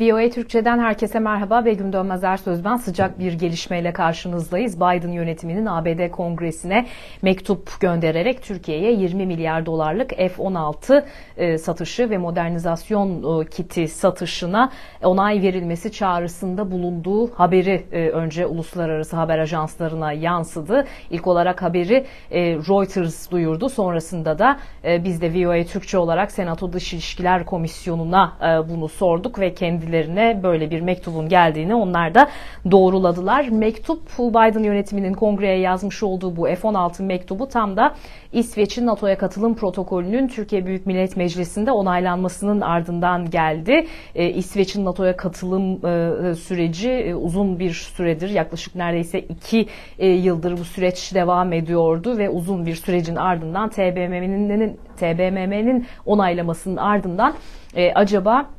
VOA Türkçe'den herkese merhaba. Begüm Dönmez Ersöz ben. Sıcak bir gelişmeyle karşınızdayız. Biden yönetiminin ABD Kongresi'ne mektup göndererek Türkiye'ye 20 milyar dolarlık F-16 e, satışı ve modernizasyon e, kiti satışına onay verilmesi çağrısında bulunduğu haberi e, önce uluslararası haber ajanslarına yansıdı. İlk olarak haberi Reuters duyurdu. Sonrasında da biz de VOA Türkçe olarak Senato Dış İlişkiler Komisyonu'na bunu sorduk ve kendi kendilerine böyle bir mektubun geldiğini onlar da doğruladılar. Mektup Biden yönetiminin kongreye yazmış olduğu bu F-16 mektubu tam da İsveç'in NATO'ya katılım protokolünün Türkiye Büyük Millet Meclisi'nde onaylanmasının ardından geldi. Ee, İsveç'in NATO'ya katılım e, süreci e, uzun bir süredir yaklaşık neredeyse iki e, yıldır bu süreç devam ediyordu ve uzun bir sürecin ardından TBMM'nin TBMM'nin onaylamasının ardından e, acaba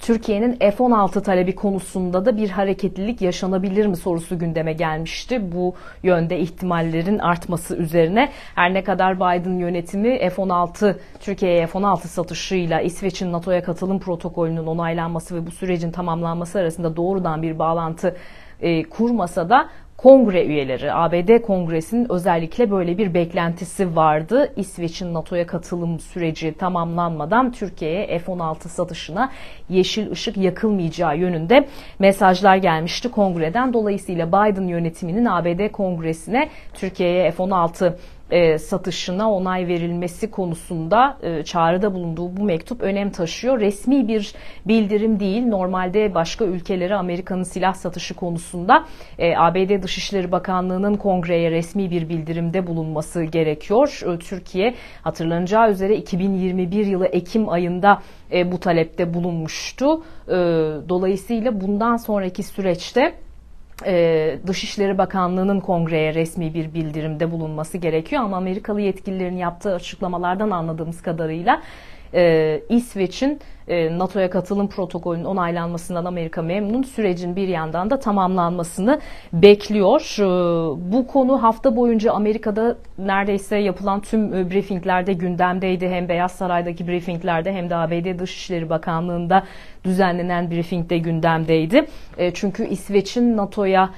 Türkiye'nin F-16 talebi konusunda da bir hareketlilik yaşanabilir mi sorusu gündeme gelmişti. Bu yönde ihtimallerin artması üzerine her ne kadar Biden yönetimi F-16 Türkiye'ye F-16 satışıyla İsveç'in NATO'ya katılım protokolünün onaylanması ve bu sürecin tamamlanması arasında doğrudan bir bağlantı e, kurmasa da kongre üyeleri, ABD Kongresi'nin özellikle böyle bir beklentisi vardı. İsveç'in NATO'ya katılım süreci tamamlanmadan Türkiye'ye F-16 satışına yeşil ışık yakılmayacağı yönünde mesajlar gelmişti kongreden. Dolayısıyla Biden yönetiminin ABD Kongresi'ne Türkiye'ye F-16 e, satışına onay verilmesi konusunda e, çağrıda bulunduğu bu mektup önem taşıyor. Resmi bir bildirim değil. Normalde başka ülkelere Amerika'nın silah satışı konusunda e, ABD Dışişleri Bakanlığı'nın kongreye resmi bir bildirimde bulunması gerekiyor. E, Türkiye hatırlanacağı üzere 2021 yılı Ekim ayında e, bu talepte bulunmuştu. E, dolayısıyla bundan sonraki süreçte e, Dışişleri Bakanlığı'nın kongreye resmi bir bildirimde bulunması gerekiyor ama Amerikalı yetkililerin yaptığı açıklamalardan anladığımız kadarıyla e, İsveç'in e, NATO'ya katılım protokolünün onaylanmasından Amerika memnun. Sürecin bir yandan da tamamlanmasını bekliyor. E, bu konu hafta boyunca Amerika'da neredeyse yapılan tüm e, briefinglerde gündemdeydi. Hem Beyaz Saray'daki briefinglerde hem de ABD Dışişleri Bakanlığı'nda düzenlenen briefingde gündemdeydi. Çünkü İsveç'in NATO'ya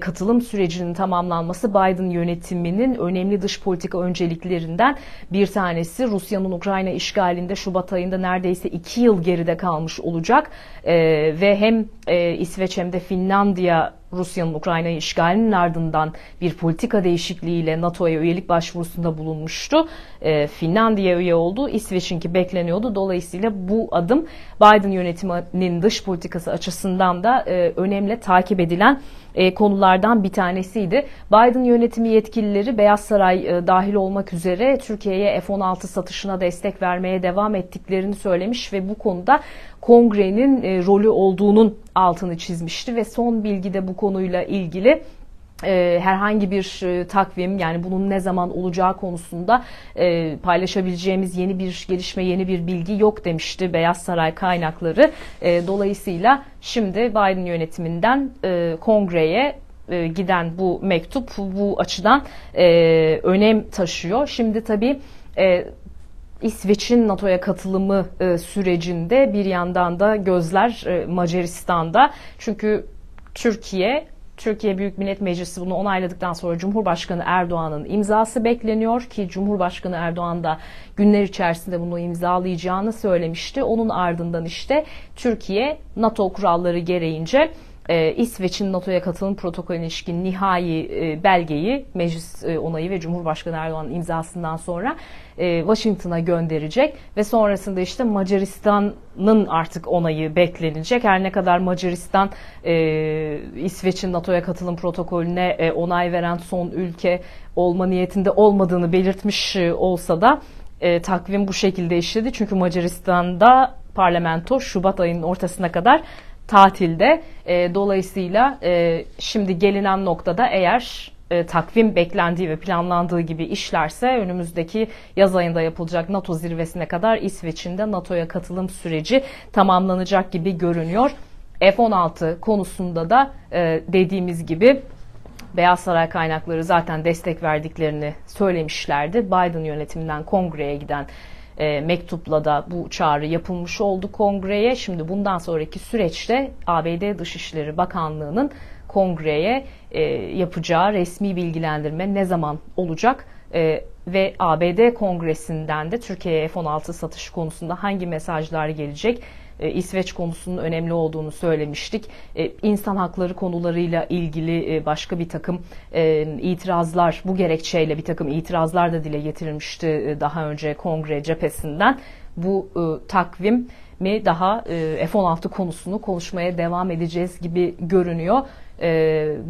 katılım sürecinin tamamlanması Biden yönetiminin önemli dış politika önceliklerinden bir tanesi. Rusya'nın Ukrayna işgalinde Şubat ayında neredeyse iki yıl yıl geride kalmış olacak e, ve hem e, İsveç hem de Finlandiya Rusya'nın Ukrayna'yı işgalinin ardından bir politika değişikliğiyle NATO'ya üyelik başvurusunda bulunmuştu. E, Finlandiya üye oldu, İsveç'inki bekleniyordu. Dolayısıyla bu adım Biden yönetiminin dış politikası açısından da e, önemli takip edilen e, konulardan bir tanesiydi. Biden yönetimi yetkilileri Beyaz Saray e, dahil olmak üzere Türkiye'ye F-16 satışına destek vermeye devam ettiklerini söylemiş ve bu konuda kongrenin e, rolü olduğunun altını çizmişti ve son bilgi de bu konuyla ilgili e, herhangi bir e, takvim yani bunun ne zaman olacağı konusunda e, paylaşabileceğimiz yeni bir gelişme, yeni bir bilgi yok demişti Beyaz Saray kaynakları. E, dolayısıyla şimdi Biden yönetiminden e, kongreye e, giden bu mektup bu açıdan e, önem taşıyor. Şimdi tabii e, İsveç'in NATO'ya katılımı e, sürecinde bir yandan da gözler e, Macaristan'da. Çünkü Türkiye Türkiye Büyük Millet Meclisi bunu onayladıktan sonra Cumhurbaşkanı Erdoğan'ın imzası bekleniyor ki Cumhurbaşkanı Erdoğan da günler içerisinde bunu imzalayacağını söylemişti. Onun ardından işte Türkiye NATO kuralları gereğince e, İsveç'in NATO'ya katılım protokolüne ilişkin nihai e, belgeyi meclis e, onayı ve Cumhurbaşkanı Erdoğan'ın imzasından sonra e, Washington'a gönderecek ve sonrasında işte Macaristan'ın artık onayı beklenecek. Her ne kadar Macaristan e, İsveç'in NATO'ya katılım protokolüne e, onay veren son ülke olma niyetinde olmadığını belirtmiş e, olsa da e, takvim bu şekilde işledi. Çünkü Macaristan'da parlamento Şubat ayının ortasına kadar tatilde. E, dolayısıyla e, şimdi gelinen noktada eğer e, takvim beklendiği ve planlandığı gibi işlerse önümüzdeki yaz ayında yapılacak NATO zirvesine kadar İsveç'in de NATO'ya katılım süreci tamamlanacak gibi görünüyor. F-16 konusunda da e, dediğimiz gibi Beyaz Saray kaynakları zaten destek verdiklerini söylemişlerdi. Biden yönetiminden kongreye giden e, mektupla da bu çağrı yapılmış oldu kongreye. Şimdi bundan sonraki süreçte ABD Dışişleri Bakanlığı'nın kongreye e, yapacağı resmi bilgilendirme ne zaman olacak e, ve ABD kongresinden de Türkiye'ye F-16 satışı konusunda hangi mesajlar gelecek? E, İsveç konusunun önemli olduğunu söylemiştik. E, insan hakları konularıyla ilgili e, başka bir takım itirazlar, bu gerekçeyle bir takım itirazlar da dile getirilmişti daha önce kongre cephesinden. Bu takvim mi daha F-16 konusunu konuşmaya devam edeceğiz gibi görünüyor.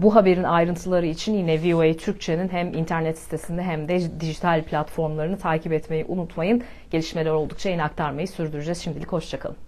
bu haberin ayrıntıları için yine VOA Türkçe'nin hem internet sitesinde hem de dijital platformlarını takip etmeyi unutmayın. Gelişmeler oldukça yine aktarmayı sürdüreceğiz. Şimdilik hoşçakalın.